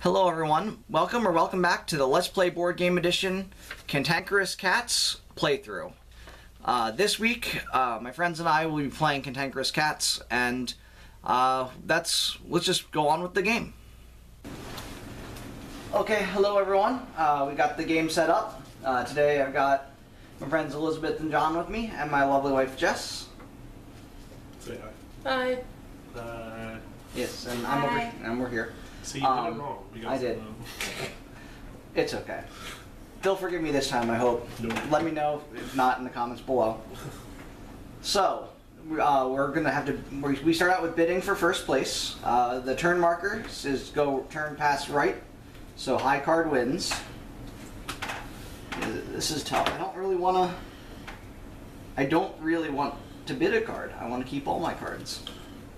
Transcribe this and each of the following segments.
Hello, everyone. Welcome or welcome back to the Let's Play Board Game Edition Cantankerous Cats playthrough. Uh, this week, uh, my friends and I will be playing Cantankerous Cats, and uh, that's let's just go on with the game. Okay, hello everyone. Uh, we got the game set up. Uh, today I've got my friends Elizabeth and John with me, and my lovely wife Jess. Say Hi. hi. Uh, Yes, and I'm over, Hi. and we're here. See, you Um, did it wrong. I did. some, It's okay. They'll forgive me this time, I hope. No. Let me know if not in the comments below. So, uh, we're gonna have to. we- start out with bidding for first place. Uh, the turn marker is go turn pass right, so high card wins. This is tough. I don't really wanna. I don't really want to bid a card. I want to keep all my cards.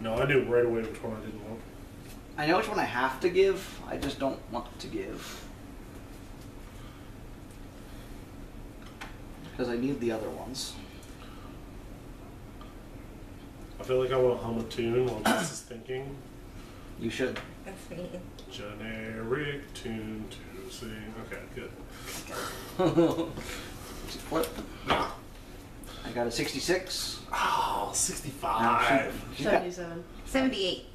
no, I knew right away which one I didn't want. I know which one I have to give. I just don't want to give. Because I need the other ones. I feel like I will hum a tune while Jess is thinking. You should. That's me. Generic tune to sing. Okay, good. Flip. I got a 66. Oh, 65. she- she's got- 77. 78.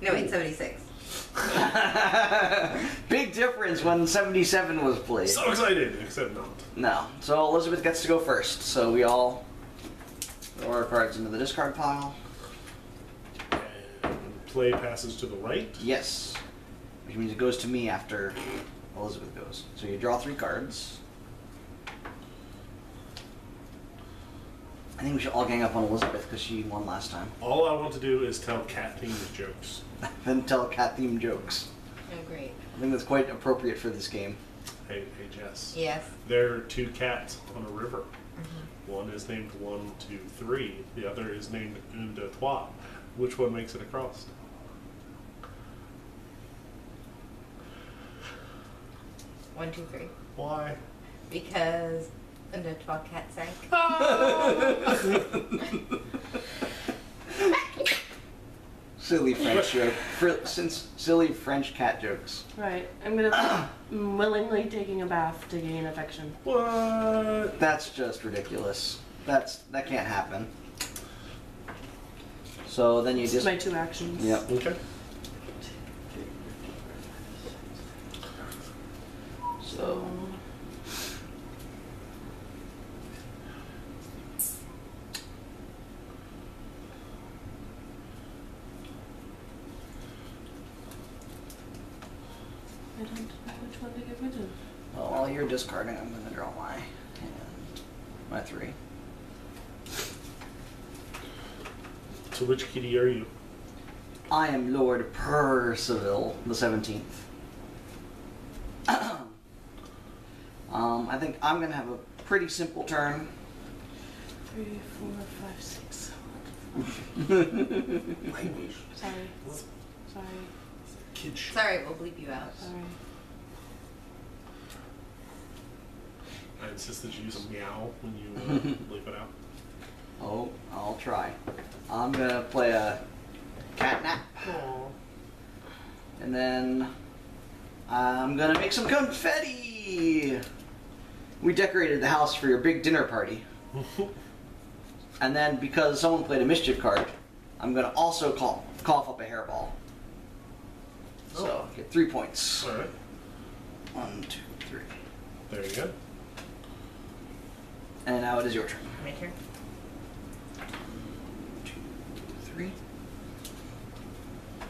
No, wait, 76. Big difference when 77 was played. So excited, except not. No. So Elizabeth gets to go first. So we all throw our cards into the discard pile. And play passes to the right. Yes. Which means it goes to me after Elizabeth goes. So you draw three cards. I think we should all gang up on Elizabeth because she won last time. All I want to do is tell cat themed jokes. then tell cat themed jokes. Oh, great. I think that's quite appropriate for this game. Hey, hey, Jess. Yes. There are two cats on a river. Mm-hmm. One is named one, two, three. The other is named une, deux, trois. Which one makes it across? One, two, three. Why? Because the 12 cat sank. Silly French joke. Fr- since silly French cat jokes. Right. I'm gonna willingly taking a bath to gain affection. What? That's just ridiculous. That's that can't happen. So then you This just is my two actions. Yep. Okay. So I don't know which one to get rid of. well, while you're discarding, I'm gonna draw my hand. My three. So which kitty are you? I am Lord Percival the Seventeenth. um, I think I'm gonna have a pretty simple turn. Three, four, five, six. Language. Sorry. Sorry. Kid shit. Sorry, we'll bleep you out. Sorry. I insist that you use a meow when you uh, bleep it out. Oh, I'll try. I'm gonna play a cat nap, Aww. And then I'm gonna make some confetti. We decorated the house for your big dinner party. And then because someone played a mischief card, I'm gonna also call, cough up a hairball. Oh. So get three points. Alright. One, two, three. There you go. And now it is your turn. My turn. Two, three. Oh,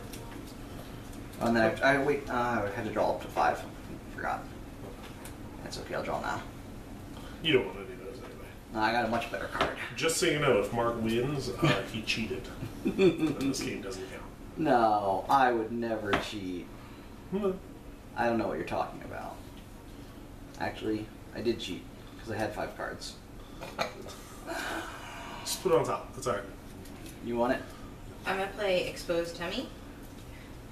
and then I, I wait. Uh, I had to draw up to five. Forgot. That's okay. I'll draw now. You don't want any of those anyway. No, I got a much better card. Just so you know, if Mark wins, uh, he cheated. and this game doesn't count. No, I would never cheat. Hmm. I don't know what you're talking about. Actually, I did cheat because I had five cards. Just put it on top. That's alright. You want it? I'm going to play Exposed Tummy.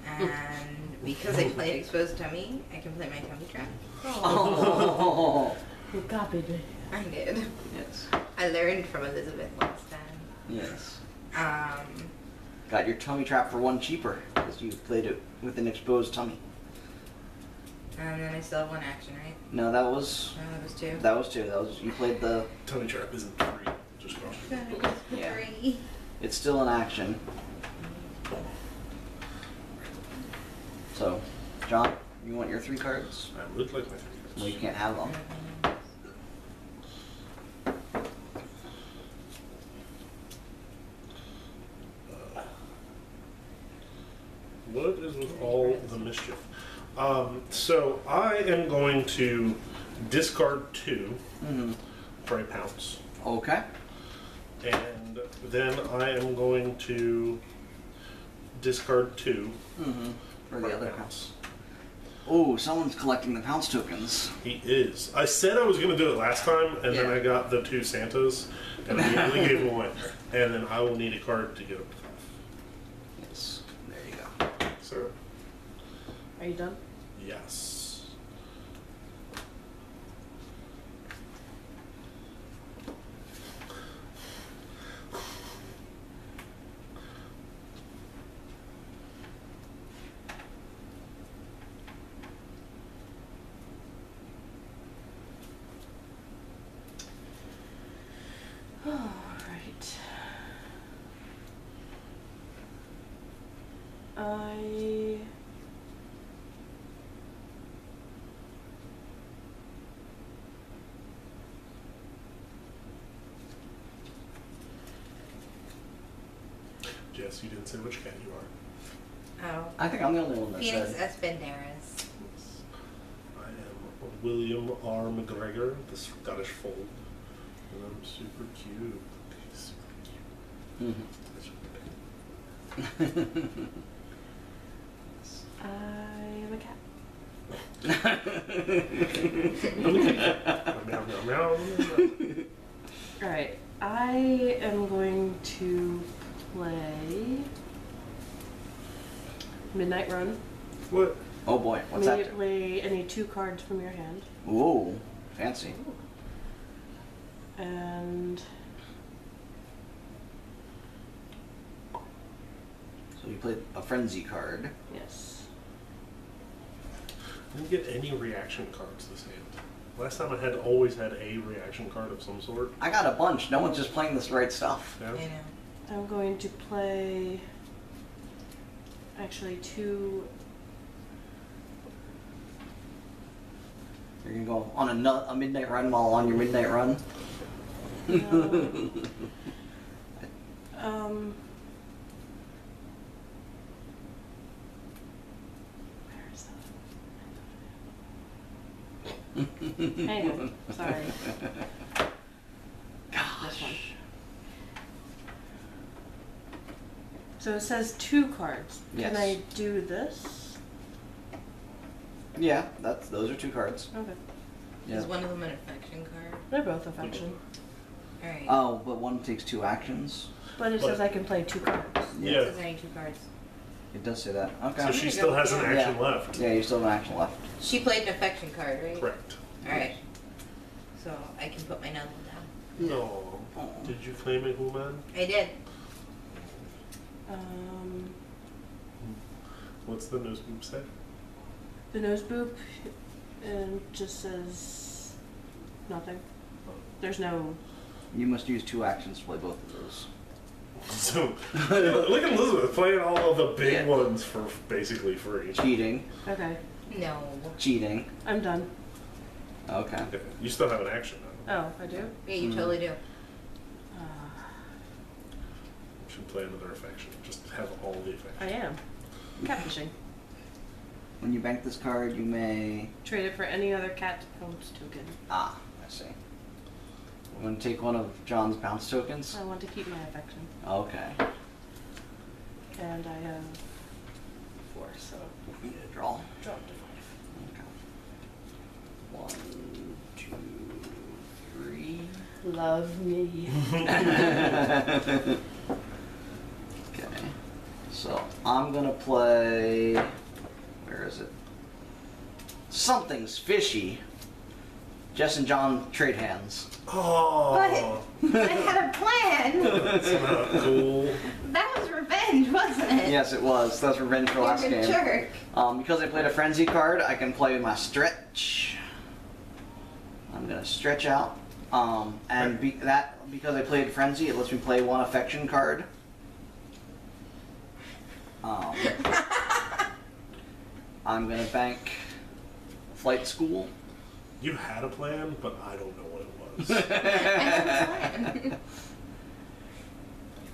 And because I played Exposed Tummy, I can play my tummy trap. Oh. You copied me. I did. yes. I learned from Elizabeth last time. Yes. Um, Got your tummy trap for one cheaper because you played it with an exposed tummy. And then I still have one action, right? No, that was No, that was two. that was two. That was you played the. Tummy trap isn't free. Just caution. Yeah. Three. It's still an action. So, John, you want your three cards? I would like my three Well, you can't have them. What is with all the mischief? Um, so I am going to discard two Mm-hmm. for a pounce, Okay. and then I am going to discard two Mm-hmm. For the other pounce. Oh, someone's collecting the pounce tokens. He is. I said I was going to do it last time, and then I got the two Santas, and I immediately gave them away. And then I will need a card to get up to. Yes. There you go. So, Are you done? yes. Alright. I. Jess, you didn't say which cat you are. Oh. I think I'm the only one that Phoenix said. Espendaris. I am William R. McGregor, the Scottish Fold. And I'm super cute. He's super cute. Mm-hmm. That's what I am a cat. Alright. I am going to play. Midnight Run. What? oh boy, what's that? Immediately, any two cards from your hand. Whoa, fancy. And. So you played a frenzy card. Yes. I didn't get any reaction cards this hand. Last time I had always had a reaction card of some sort. I got a bunch. No one's just playing this right stuff. Yeah. I know. I'm going to play. Actually, two. You're gonna go on a, nu- a midnight run while on your midnight run. No. Um. Where is that? Hang on, sorry. This one. So it says two cards. Yes. Can I do this? Yeah, that's those are two cards. Okay. Yeah. Is one of them an affection card? They're both affection. Alright. Oh, but one takes two actions. But it But- says I can play two cards. Yeah. It says any two cards. It does say that. Okay. So she still has an action Yeah. left. yeah, you still have an action left. She played an affection card, right? Correct. Alright. So I can put my nuzzle down. No. Did you claim a woman? I did. Um, What's the nose boop say? the nose boop and just says nothing. There's no. You must use two actions to play both of those. So, look at Elizabeth playing all of the big Yeah. ones for basically free. Cheating. Okay, No. Cheating. I'm done. Okay. Okay. You still have an action though. Oh, I do. Yeah, you totally do. Uh, You should play another affection. Just have all the affection. I am catfishing. When you bank this card, you may. Trade it for any other cat points token. Ah, I see. I'm gonna take one of John's pounce tokens. I want to keep my affection, Okay. and I have four, so We need a draw. drop to five. Okay. One, two, three. Love me. okay. So I'm gonna play. Where is it? Something's fishy. Jess and John trade hands. Oh, But I had a plan. that's not cool. That was revenge, wasn't it? Yes, it was. That's revenge for You're last a game. jerk. Um, because I played a frenzy card, I can play my stretch. I'm gonna stretch out. Um, and be, that because I played frenzy, it lets me play one affection card. Um, I'm gonna bank flight school. You had a plan, but I don't know what it was. I plan.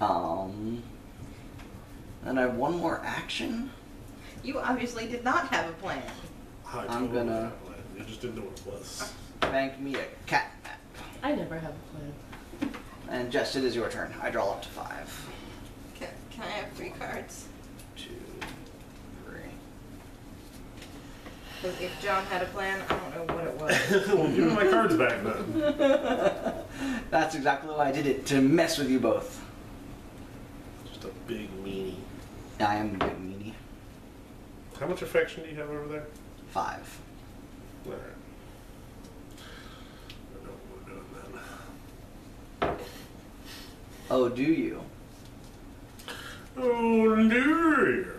Um, then I have one more action. You obviously did not have a plan. I I'm totally gonna- had a plan. You just didn't know what it was. Bank me a cat nap. I never have a plan. And Jess, it is your turn. I draw up to five. Can, can I have three cards? Two, three. 'Cause if John had a plan, I don't know what it was. well, give me my cards back then. That's exactly why I did it, to mess with you both. Just a big meanie. I am a big meanie. How much affection do you have over there? Five. Alright. I know what we're doing then. Oh, do you? Oh, no. No.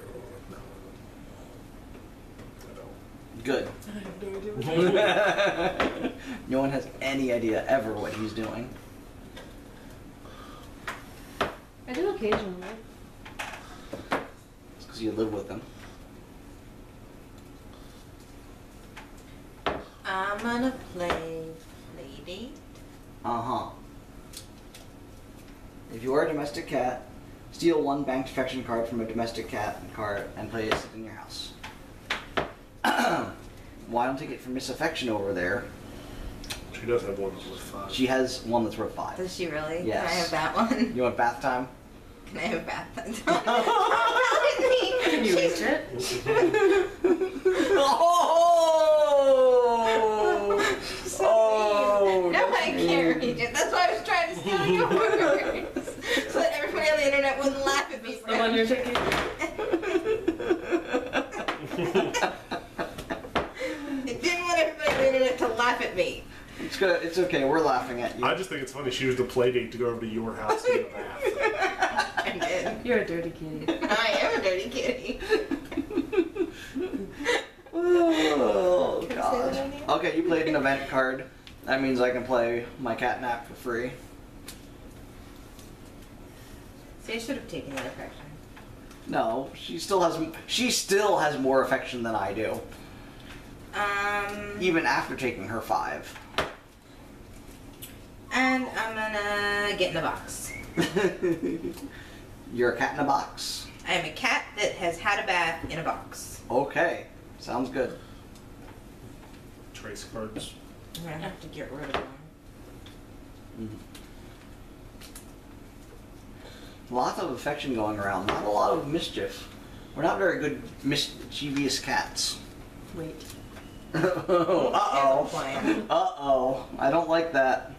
I don't. Good. I have no idea what no one has any idea ever what he's doing. I do occasionally. It's because you live with them. I'm gonna play Lady. Uh huh. If you are a domestic cat, steal one banked affection card from a domestic cat and card and place it in your house. Why don't take it from Miss Affection over there? She does have one that's worth five. She has one that's worth five. Does she really? Yes. Can I have that one? You want bath time? Can I have bath time? Don't Can you She's- reach it? oh! Oh! No, I can't reach it. That's why I was trying to steal yours. so that everybody on the internet wouldn't laugh at me. The one you're taking? It didn't want everybody on the internet to laugh at me. It's good. It's okay. We're laughing at you. I just think it's funny she used a play date to go over to your house to get a bath. I did. You're a dirty kitty. I am a dirty kitty. Oh Can I say that on god. Okay, you played an event card. That means I can play my cat nap for free. See, I should have taken the affection. No, she still has. She still has more affection than I do, Um, even after taking her five. and I'm gonna get in the box. You're a cat in a box. I am a cat that has had a bath in a box. Okay, sounds good. Trace cards. I'm gonna have to get rid of one. Lots of affection going around. Not a lot of mischief. We're not very good mischievous cats. Wait. uh Here's a oh. Uh oh. I don't like that.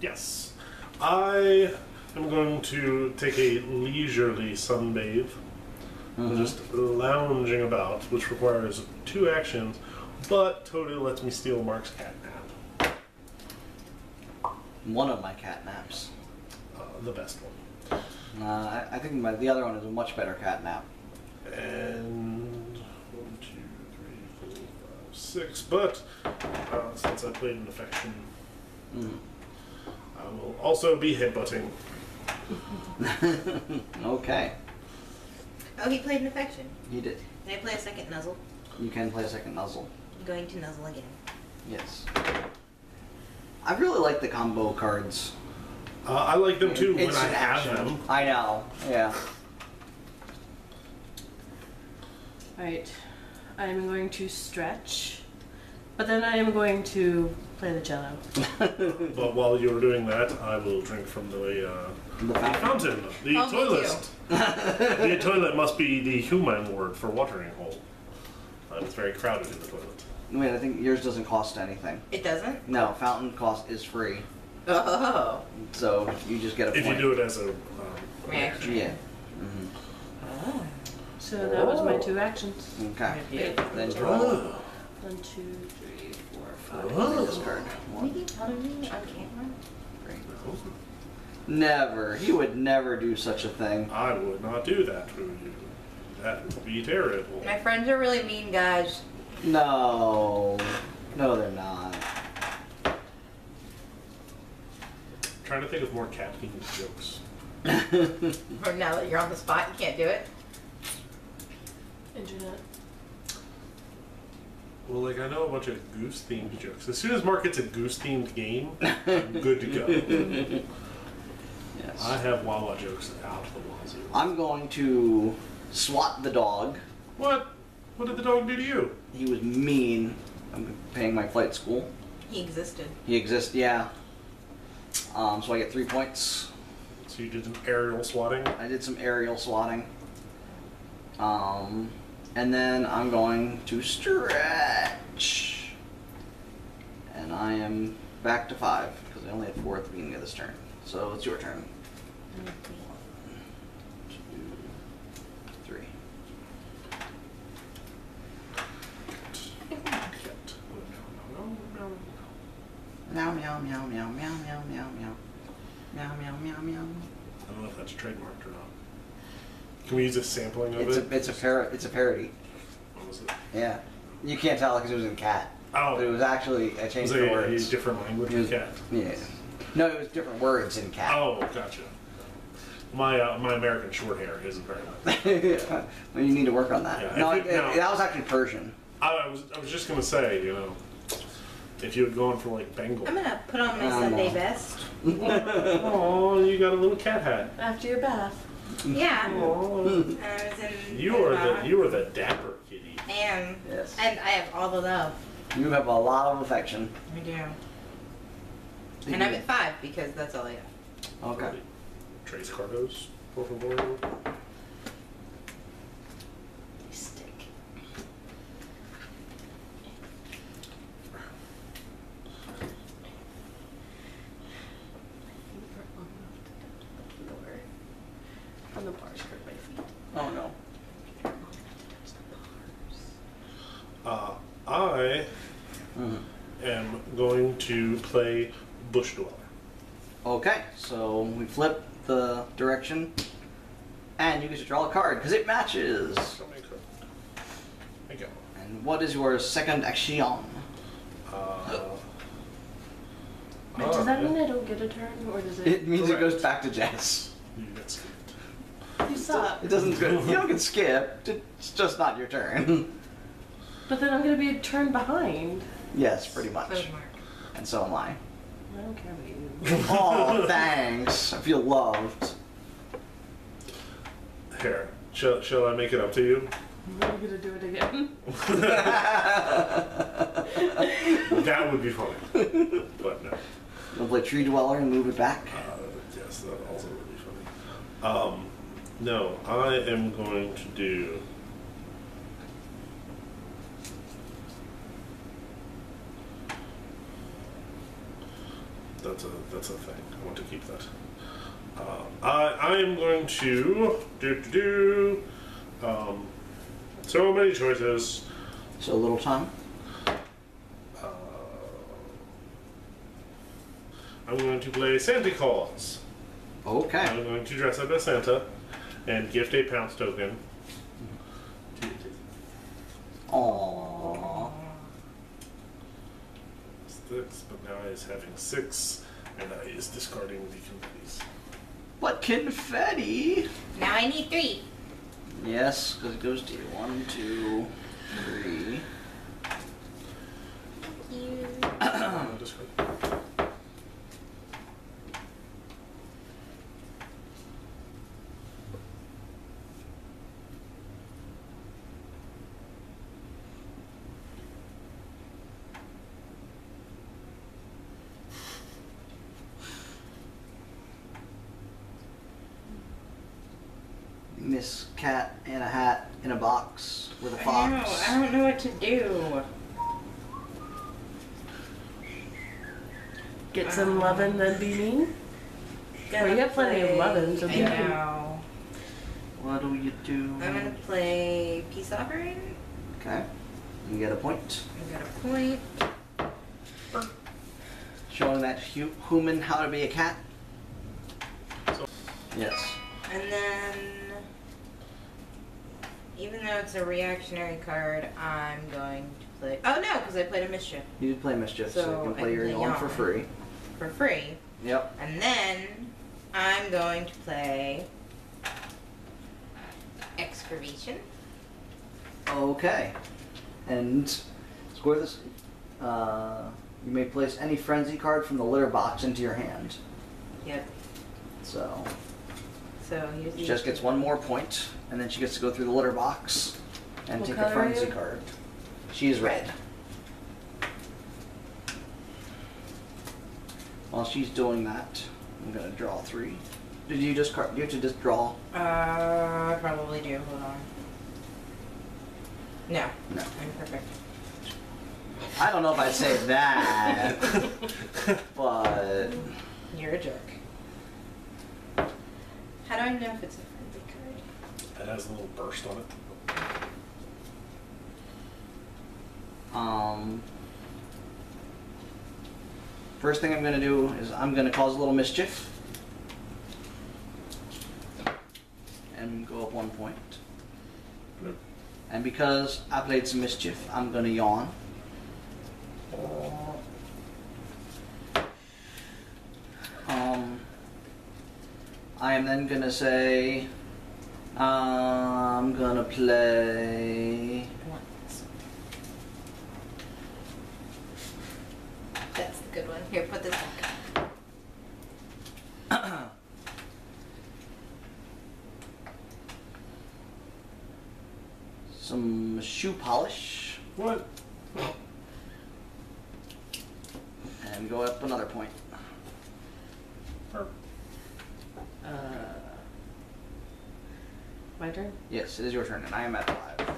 Yes. I am going to take a leisurely sunbathe. Mhm. Just lounging about, which requires two actions, but totally lets me steal Mark's cat nap. One of my cat naps. Uh, the best one. Uh, I, I think my, the other one is a much better cat nap. And one, two, three, four, five, six. But uh, since I played an affection, Mm. I will also be headbutting. okay. Oh, he played an affection. He did. Can I play a second nuzzle? You can play a second nuzzle. I'm going to nuzzle again. Yes. I really like the combo cards. Uh, I like them too when It's I have them. I know. Yeah. Alright. I'm going to stretch. But then I am going to play the cello. But while you're doing that, I will drink from the, uh, the the fountain. fountain. The Oh, me toilet. the toilet must be the human word for watering hole. And it's very crowded in the toilet. Wait, I think yours doesn't cost anything. It doesn't? No, fountain cost is free, Oh. so you just get a If you do it as a um, Reaction. Yeah. hmm Oh. So that was my two actions. Okay. Yeah. Then draw. Oh. One, two, three, four, five. Oh. Discard. Are One, you telling me on camera? three. Never. He would never do such a thing. I would not do that to you. That would be terrible. My friends are really mean guys. No. No, they're not. trying to think of more cat themed jokes. Or now that you're on the spot, you can't do it. Internet. Well, like I know a bunch of goose themed jokes. As soon as Mark gets a goose themed game, I'm good to go. yes. I have Wawa jokes out the wazoo. I'm going to swat the dog. What? What did the dog do to you? He was mean. I'm paying my flight school. He existed. He exists, yeah. Um, so I get three points. So you did some aerial swatting. I did some aerial swatting. Um, and then I'm going to stretch. And I am back to five because I only had four at the beginning of this turn. So it's your turn. One, two, three. Meow meow meow meow meow meow meow meow. Meow meow meow. I don't know if that's trademarked or not. Can we use a sampling of It's it? a it's a par- it's a parody. What was it? Yeah. You can't tell because it was in cat. Oh. But it was actually I Was changed it the a, a words. different language It was- cat? Yeah. No, it was different words in cat. Oh, gotcha. My uh, my American short hair isn't very much. well, you need to work on that. Yeah, no, I it, think- no. it- that was actually Persian. I was I was just gonna say, you know, if you had gone for like Bengal. I'm gonna put on my Sunday no. best. Oh, you got a little cat hat. After your bath. Yeah. And I was in. you are the you are the dapper kitty. I am. Yes. And I have all the love. You have a lot of affection. I do. And I'm at five because that's all I have. Okay. Trace Cardos, por favor. Stick. On the bars hurt my feet. Oh no. Uh, I Mhm. am going to play Bush Dweller. Okay, so we flip the direction, and you get to draw a card because it matches. Show me a card. Thank you. And what is your second action? Uh, Wait, does that yeah. mean I don't get a turn, or does it? It means Correct. it goes back to Jess. You get skipped. you suck. It doesn't go. You don't get skipped. It's just not your turn. But then I'm gonna be a turn behind. yes, pretty much. Close mark. And so am I. I don't care about you. Oh, thanks. I feel loved. Here, shall, shall I make it up to you? Are you gonna do it again? That would be funny. But no. You'll play Tree Dweller and move it back. Uh, yes, that also would be funny. Um, no, I am going to do. That's a that's a thing. I want to keep that. Uh, I I am going to do do do. Um, so many choices. So little time. Uh, I'm going to play Santa Claus. Okay. I'm going to dress up as Santa and gift a pounce token. to you. Aww. Six, but now I is having six, and I is discarding the confettis. What confetti. Now I need three. Yes, because it goes to. One, two, three. And a hat in a box with a fox. I, know. I don't know what to do. Get some um, lovin', then be mean. Well, you have plenty of lovin', so be know. What do you do? I'm gonna play Peace offering. Okay. You get a point. I got a point. Showing that hu human how to be a cat. Yes. And then even though it's a reactionary card, I'm going to play. Oh no, because I played a mischief You did play mischief, so, So you can play your yawn for free. for free. Yep. And then I'm going to play Excavation. Okay. And score this. Uh, you may place any frenzy card from the litter box into your hand. Yep. So So use she these. just gets one more point, and then she gets to go through the litter box and What take color a are frenzy you? card. She is red. While she's doing that, I'm gonna draw three. Did you just car- you have to just draw? Uh, I probably do. Hold on. No, No. I'm perfect. I don't know if I'd say that, but You're a jerk. How do I know if it's a It has a little burst on it. Um, first thing I'm going to do is I'm going to cause a little mischief. And go up one point. And because I played some mischief, I'm going to yawn. Um, I am then going to say, I'm going to play. That's the good one. Here, put this back. some shoe polish What? and go up another point. Or- Uh, my turn? Yes, it is your turn, and I am at five.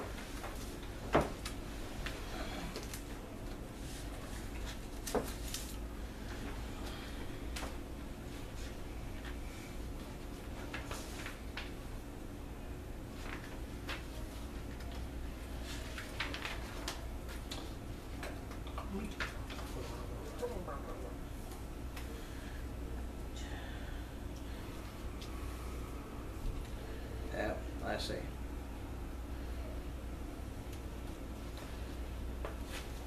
Yeah, I see.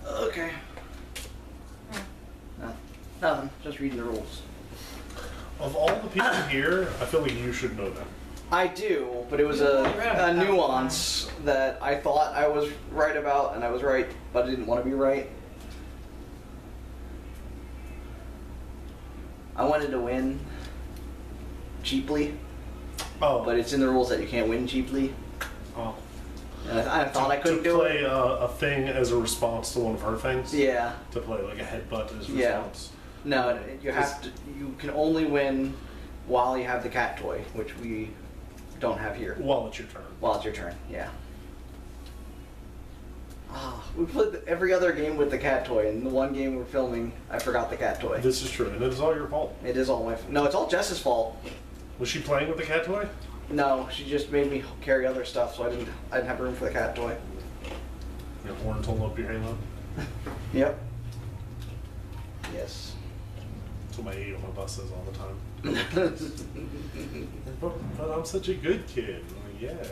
Okay. No, nothing. Just reading the rules. Of all the people here, I feel like you should know that. I do, but it was a, a nuance that I thought I was right about, and I was right, but I didn't want to be right. I wanted to win cheaply, Oh, but it's in the rules that you can't win cheaply. oh. And I, I thought I couldn't to do play it. a, a thing as a response to one of her things. Yeah. To play like a headbutt as Yeah. response. No, you have to. You can only win while you have the cat toy, which we don't have here. While it's your turn. While it's your turn, yeah. Ah, we played every other game with the cat toy, and the one game we're filming, I forgot the cat toy. This is true, and it is all your fault. It is all my. f- No, it's all Jess's fault. Was she playing with the cat toy? No, she just made me carry other stuff, so I didn't. I didn't have room for the cat toy. Your horns hold up your halo. Yep. Yes. That's what my eight on my bus says all the time. But, but I'm such a good kid. Like, yeah,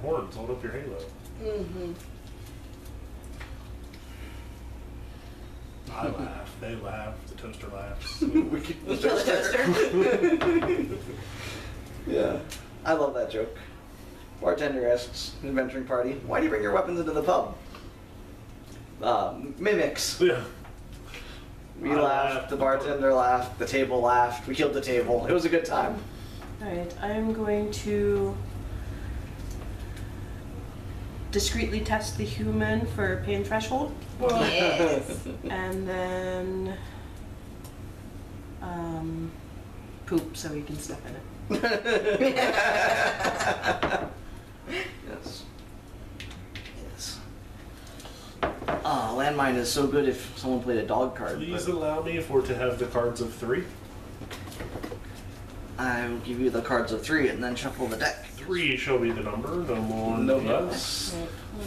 horns hold up your halo. mm-hmm. I laugh. They laugh. The toaster laughs. we can We kill the toaster. yeah, I love that joke. Bartender asks an adventuring party, "Why do you bring your weapons into the pub?" Um, mimics. yeah. We I laughed. laughed. The bartender laughed. The table laughed. We killed the table. It was a good time. Alright, I'm going to discreetly test the human for pain threshold. yes. And then um, poop so he can step in it. yes. Yes. Oh, landmine is so good if someone played a dog card. Please but allow me for to have the cards of three. I will give you the cards of three and then shuffle the deck. Three shall be the number, no more, No no less.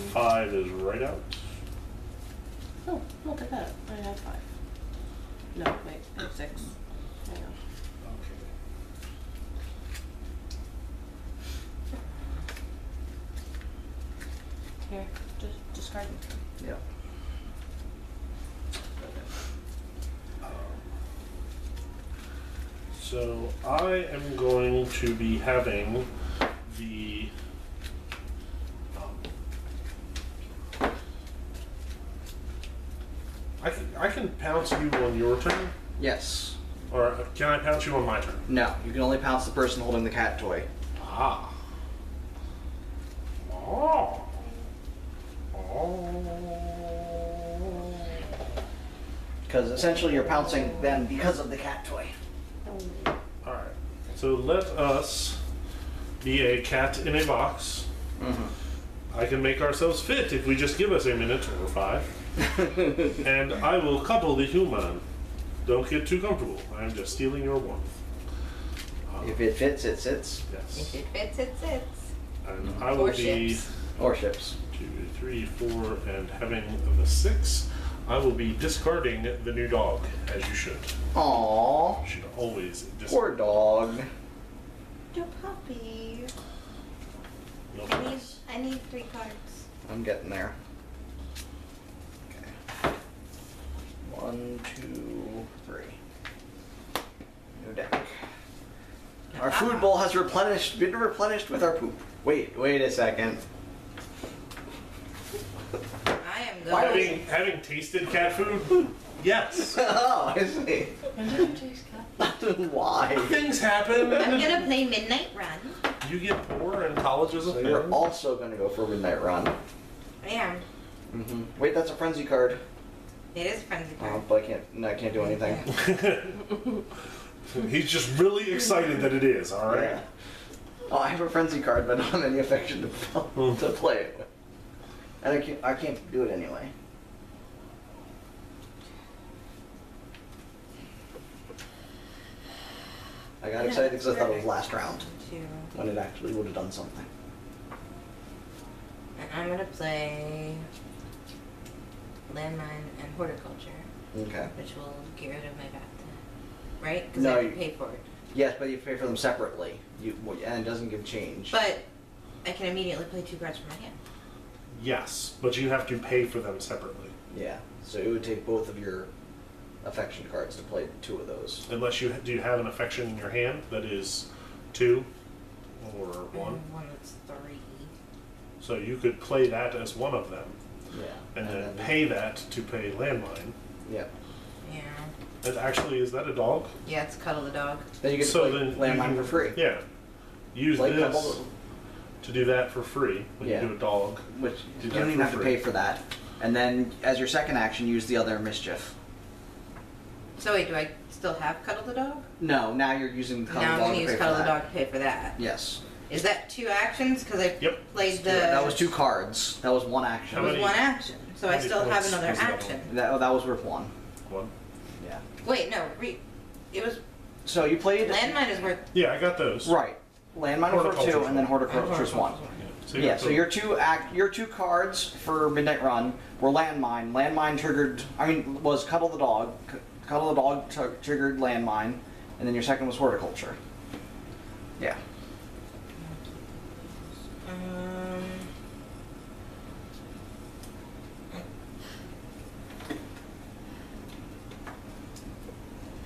Five is right out. Oh, look at that. I have five. No, wait, I have six. Hang on. Okay. Here, just discard it. Yep. So I am going to be having the. um, I can, I can pounce you on your turn, Yes. or can I pounce you on my turn? No, you can only pounce the person holding the cat toy. Ah. Oh. Oh. Because essentially you're pouncing them because of the cat toy. Alright. So let us be a cat in a box. Mm-hmm. I can make ourselves fit if we just give us a minute or five. and I will couple the human. Don't get too comfortable. I'm just stealing your warmth. Um, If it fits, it sits. Yes. If it fits, it sits. And I will Or be ships. Or ships. two, three, four, and having the six. I will be discarding the new dog, as you should. Aww. You should always discard. Poor dog. Your puppy. No I need. I need three cards. I'm getting there. Okay. One, two, three. New deck. Our food bowl has replenished, been replenished with our poop. Wait, wait a second. I am Why. Having, having tasted cat food, yes. oh, I see. When did you taste cat? food. Why? Things happen. I'm gonna play Midnight Run. You get poor in college as a So you're also gonna go for Midnight Run. I am. Mm-hmm. Wait, that's a frenzy card. It is frenzy Oh, card. but I can't. No, I can't do anything. He's just really excited that it is, alright? Yeah. Oh, I have a frenzy card, but not any affection to, to play it with. And I can't. I can't do it anyway. I got excited because I thought it was last round when it actually would have done something. And I'm gonna play landmine and horticulture, Okay. which will get rid of my bathtub. Right? Because No, I you- have to pay for it. Yes, but you pay for them separately. You and it doesn't give change. But I can immediately play two cards from my hand. Yes, but you have to pay for them separately. yeah, so it would take both of your affection cards to play two of those. Unless you do you have an affection in your hand that is two or one. And one that's three. So you could play that as one of them Yeah. and then pay that to pay landmine. Yeah. Yeah. And actually, is that a dog? Yeah, it's Cuddle the dog. Then you get to so play then landmine can- for free. Yeah. Use Play this couple, to do that for free when Yeah. you do a dog. which Do you don't even for have to pay for that. And then as your second action, use the other mischief. So wait, do I still have Cuddle the dog? No, now you're using the now I'm gonna use Cuddle the dog to pay for that. Yes. Is that two actions? Because I Yep. played the. that was two cards. That was one action. That was one action. So I still have another was that one? action. That, oh, that was worth one. One. Yeah. Wait, no. Re- it was So you played landmine is worth. Yeah, I got those. right. Landmine for two, Horticulture's and then one. horticulture's one. Yeah. So you Yeah, got so the- your two act, your two cards for Midnight Run were Landmine. Landmine triggered. I mean, was Cuddle the Dog. C- Cuddle the Dog tr- triggered Landmine, and then your second was Horticulture. Yeah. Um,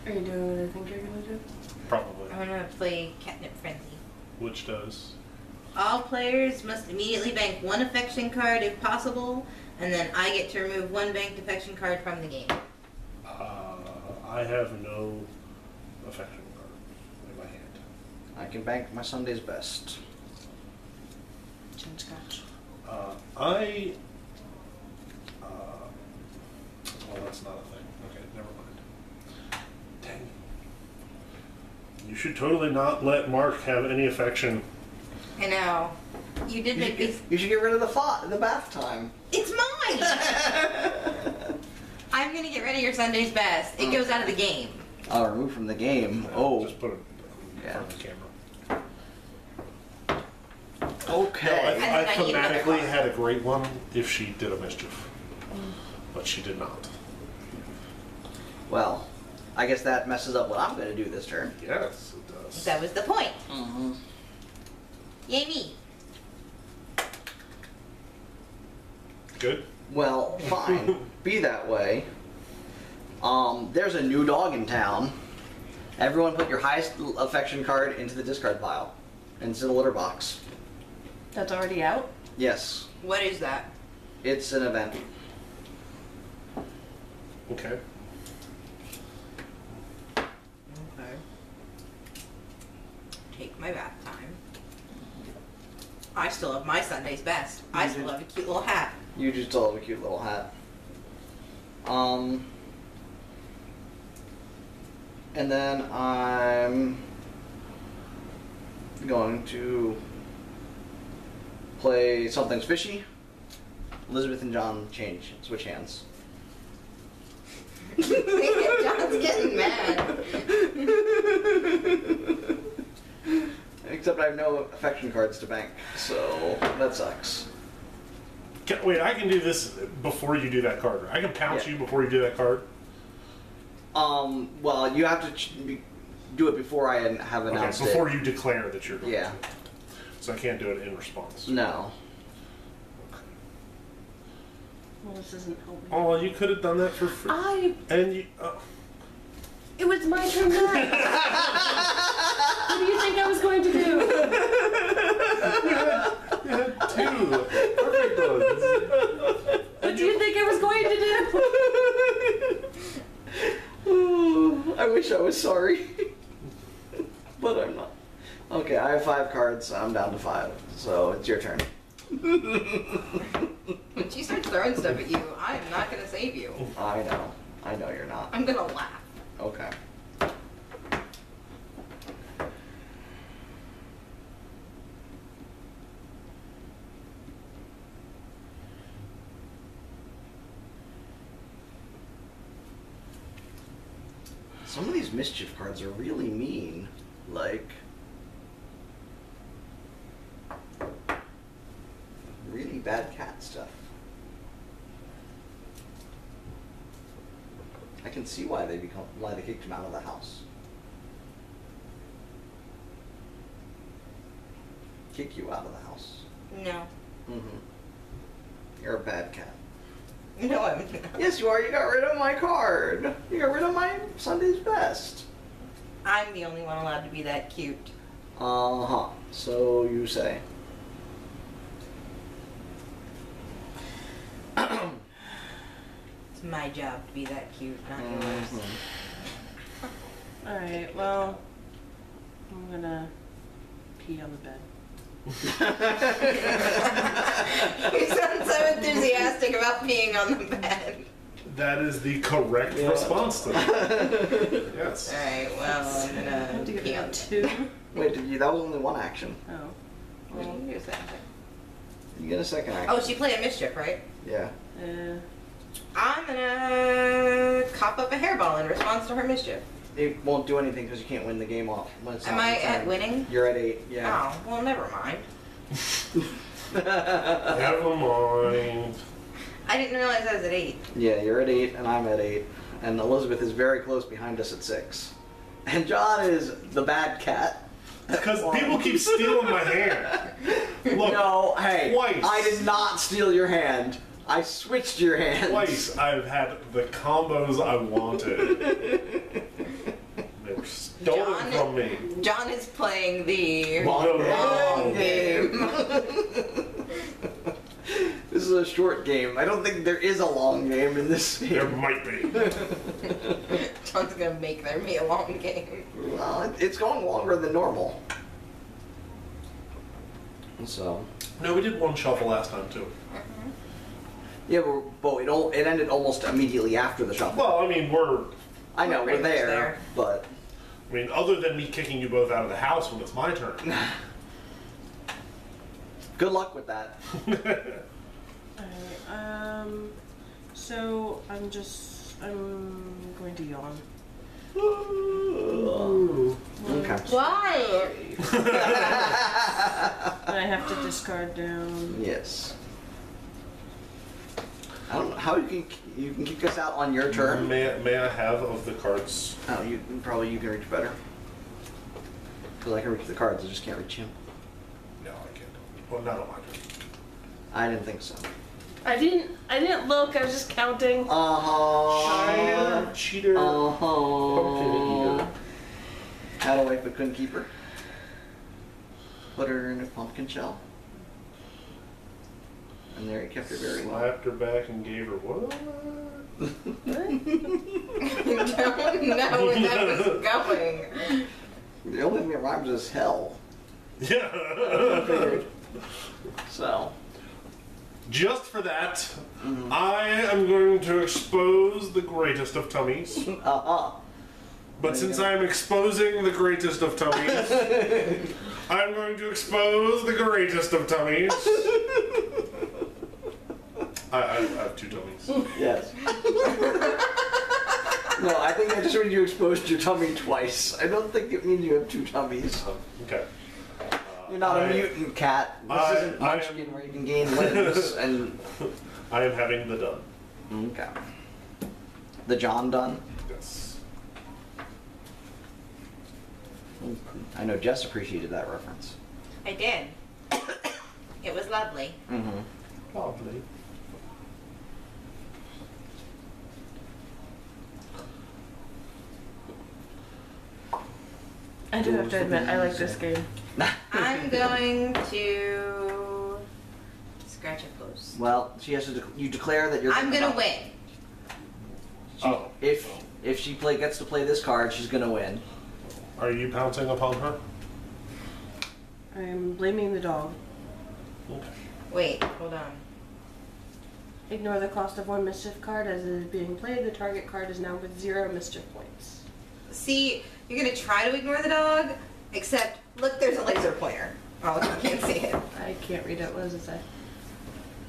Are you doing what I think you're gonna do? probably, I'm gonna play Catnip Frenzy. Which does. All players must immediately bank one affection card if possible, and then I get to remove one banked affection card from the game. Uh, I have no affection card in my hand. I can bank my Sunday's best. Chin scratch. Uh, I. Uh, well, that's not a thing. Okay, never mind. Dang. You should totally not let Mark have any affection. I know. You did You make should, me. get, you should get rid of the fa- the bath time. It's mine! I'm gonna get rid of your Sunday's best. It goes out of the game. Uh, oh, remove from the game. Oh, Just put it in Yeah. front of the camera. okay. And I, I then I need another thematically card. had a great one if she did a mischief, but she did not. Well, I guess that messes up what I'm going to do this turn. Yes, it does. That was the point. Mm-hmm. Yay me. Good. Well, fine. Be that way. Um, there's a new dog in town. Everyone put your highest affection card into the discard pile. Into the litter box. That's already out. Yes, What is that? it's an event. Okay. Okay. Take my bath time. I still have my Sunday's best. I still did. have a cute little hat. You just still have a cute little hat. Um, and then I'm going to play something's fishy. Elizabeth and John change, switch hands. John's getting mad. Except I have no affection cards to bank, so that sucks. Can, wait, I can do this before you do that card. right? I can pounce Yeah. you before you do that card. Um, well, you have to ch- be- do it before I have announced Okay, announced before it. you declare that you're going Yeah. to. So I can't do it in response. No. Well, this doesn't help me. Oh, you could have done that for free. I. And you. Uh, It was my turn next. what do you think I was going to do? You had two perfect ones. What do you think I was going to do? I wish I was sorry. but I'm not. Okay, I have five cards. I'm down to five. So it's your turn. When she starts throwing stuff at you, I am not gonna save you. I know. I know you're not. I'm gonna laugh. Okay. Mischief cards are really mean. Like. Really bad cat stuff. I can see why they become why they kicked him out of the house. Kick you out of the house. No. Mm-hmm. You're a bad cat. No, I'm not. Yes, you are. You got rid of my card. You got rid of my Sunday's best. I'm the only one allowed to be that cute. Uh huh. So you say. It's my job to be that cute, not yours. Mhm. Alright, well. I'm gonna pee on the bed. You sound so enthusiastic about being on the bed. That is the correct Yeah. response to that. yes. Alright, well, I'm I have gonna to pee on a the two. Wait, did you? That was only one action. Oh. Well, Well, you do something. You get a second action. Oh, she played a mischief, right? Yeah. uh, I'm gonna cop up a hairball in response to her mischief. It won't do anything because you can't win the game off. When it's Am not I your turn. at winning? You're at eight. Yeah. Oh, well, never mind. Never mind. I didn't realize I was at eight. Yeah, you're at eight, and I'm at eight, and Elizabeth is very close behind us at six, and John is the bad cat. Because people keep stealing my hand. Look, no, hey, twice. I did not steal your hand. I switched your hands. twice I've had the combos I wanted. They were stolen John? from me. John is playing the Long long game. game. This is a short game. I don't think there is a long game in this There might be. John's gonna make there be a long game. Well, it's going longer than normal. So, No, we did one shuffle last time too. Mm-hmm. Yeah, but, but it, all, it ended almost immediately after the shuffle. Well, I mean, we're. I know we're we're pretty much there, there. but I mean, other than me kicking you both out of the house when it's my turn. good luck with that. Alright, um. So I'm just I'm going to yawn. Okay. Why? And I have to discard down. Yes. I don't know how you can you can kick us out on your turn. May, may I have of the cards? Oh, you probably you can reach better. Because I can reach the cards, I just can't reach him. No, I can't. Well, not on my turn. I didn't think so. I didn't. I didn't look. I was just counting. Uh huh. cheater. Uh huh. Pumpkin. Had a wife but couldn't keep her. Put her in a pumpkin shell. And there he kept her very well. Slapped her back and gave her what? I don't know where that was going. The only thing that rhymes is hell. Yeah. So. Just for that, Mhm. I am going to expose the greatest of tummies. Uh huh. But There since. I'm exposing the greatest of tummies, I'm going to expose the greatest of tummies. I, I, I have two tummies. Yes. no, I think I just mean you exposed your tummy twice. I don't think it means you have two tummies. Um, okay. Uh, You're not a I- mutant cat. This I- isn't I Munchkin where you can gain limbs and. I am having the done. Okay. The John Dunn. Yes. I know Jess appreciated that reference. I did. It was lovely. Mm-hmm. Lovely. I do have to admit, I like this game. I'm going to scratch a post. Well, she has to. De- you declare that you're. I'm gonna win. Oh. She, Oh. If if she play gets to play this card, she's gonna win. Are you pouncing upon her? I'm blaming the dog. Okay. Wait, hold on. Ignore the cost of one mischief card as it is being played. The target card is now with zero mischief points. See, you're gonna try to ignore the dog, except look, there's a laser pointer. Oh, you can't see it. I can't read it. What does it say?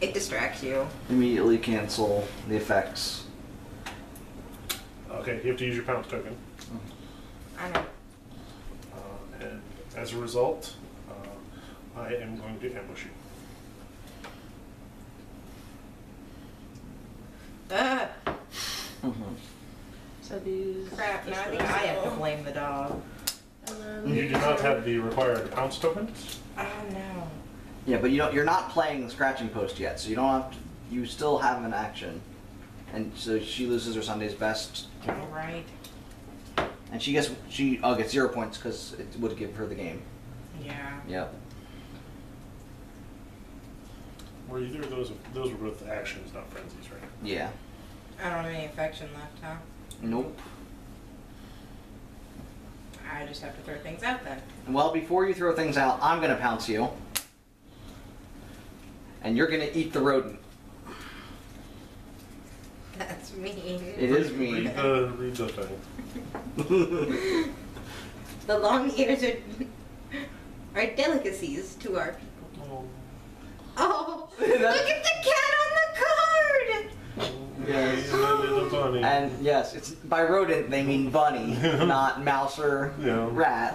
It distracts you. Immediately cancel the effects. Okay, you have to use your pounce token. I know. Uh, and as a result, uh, I am going to ambush you. Ah, Mm-hmm. So these. Crap, now I think I have to blame the dog. You do not have the required pounce tokens. Oh no. Yeah, but you don't. You're not playing the scratching post yet, so you don't have to. You still have an action, and so she loses her Sunday's best, Alright. and she gets she oh gets zero points because it would give her the game. Yeah. Yep. Or either of those, those were both actions, not frenzies, right? Yeah. I don't have any affection left, huh? Nope. I just have to throw things out then. Well, before you throw things out, I'm gonna pounce you, and you're gonna eat the rodent. That's mean. It is Read mean. the, read the thing. The long ears are are delicacies to our people. Oh, oh look at the cat on the card! Yes. The little bunny. And yes, it's by rodent they mean bunny, not mouse or Yeah. rat.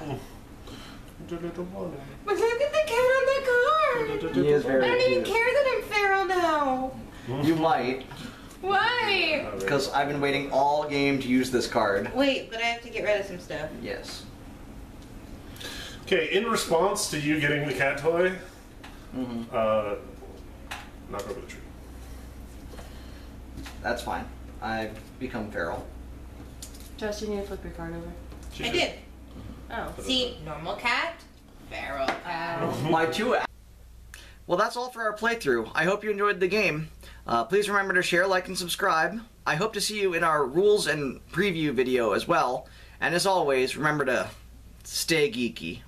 The little bunny. But look at the cat on the card! He is very I don't even cute. care that I'm feral now. You might, Why? because I've been waiting all game to use this card. Wait, but I have to get rid of some stuff. Yes. Okay, in response to you getting the cat toy, hmm uh, knock over the tree. That's fine. I've become feral. Jess, you need to flip your card over. She I should- did. Oh. See, normal cat, feral cat. My two. Well, that's all for our playthrough. I hope you enjoyed the game. Uh, please remember to share, like, and subscribe. I hope to see you in our rules and preview video as well. And as always, remember to stay geeky.